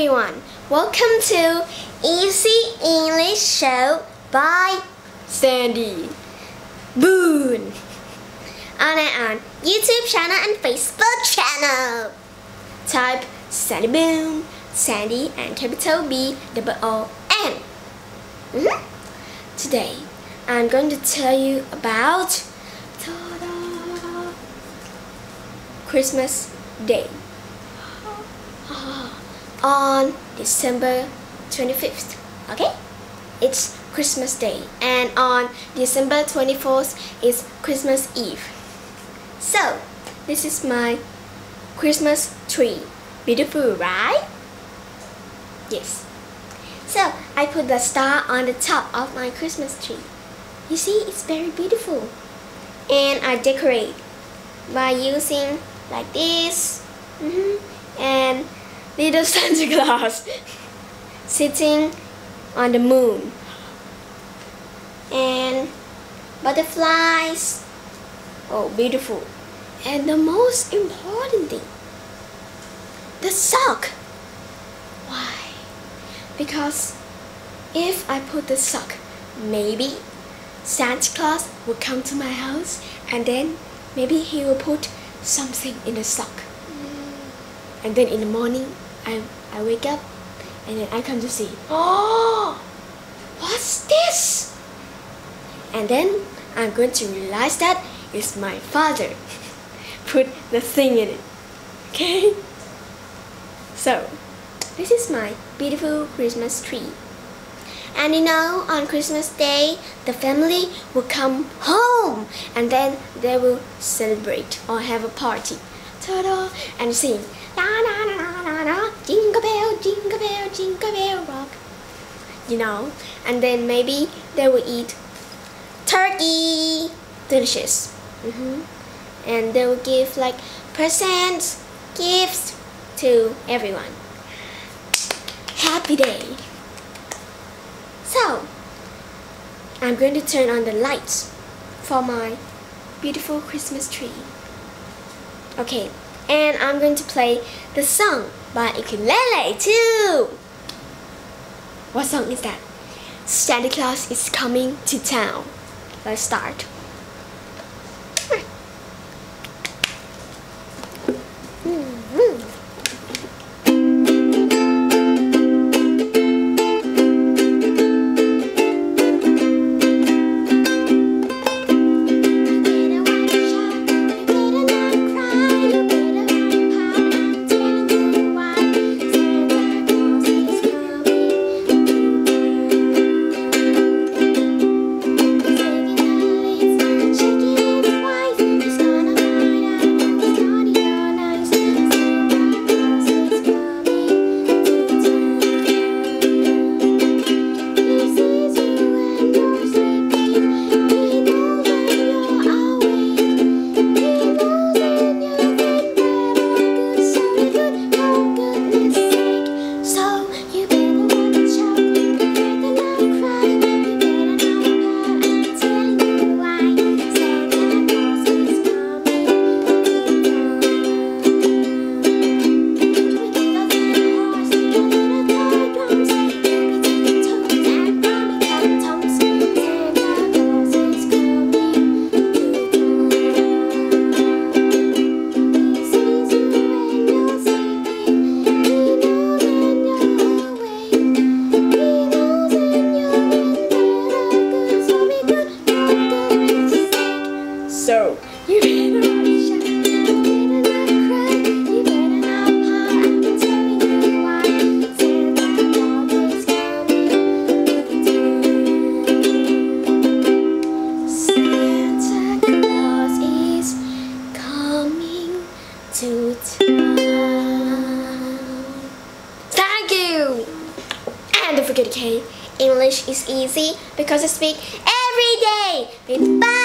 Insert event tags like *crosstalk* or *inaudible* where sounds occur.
everyone. Welcome to Easy English Show by Sandy Boon on our YouTube channel and Facebook channel. Type Sandy Boon, Sandy and capital B double O N. Mm -hmm. Today I'm going to tell you about Christmas Day on December 25th. Okay? It's Christmas Day. And on December 24th is Christmas Eve. So, this is my Christmas tree. Beautiful, right? Yes. So, I put the star on the top of my Christmas tree. You see, it's very beautiful. And I decorate by using like this. Mm -hmm. And little Santa Claus sitting on the moon. And butterflies. Oh beautiful. And the most important thing. The sock. Why? Because if I put the sock maybe Santa Claus will come to my house and then maybe he will put something in the sock. Mm. and then in the morning I, I wake up and then I come to see, oh, what's this? And then I'm going to realize that it's my father *laughs* put the thing in it. Okay? So, this is my beautiful Christmas tree. And you know, on Christmas Day, the family will come home and then they will celebrate or have a party. Ta-da! And sing na na na jingle bell jingle bell jingle bell rock. You know and then maybe they will eat turkey. Delicious. Mm -hmm. and they will give like presents gifts to everyone. Happy day. So I'm going to turn on the lights for my beautiful Christmas tree. Okay and I'm going to play the song by Ukulele too. What song is that? Santa Claus is coming to town. Let's start. And don't forget, okay, English is easy because I speak every day. Bye.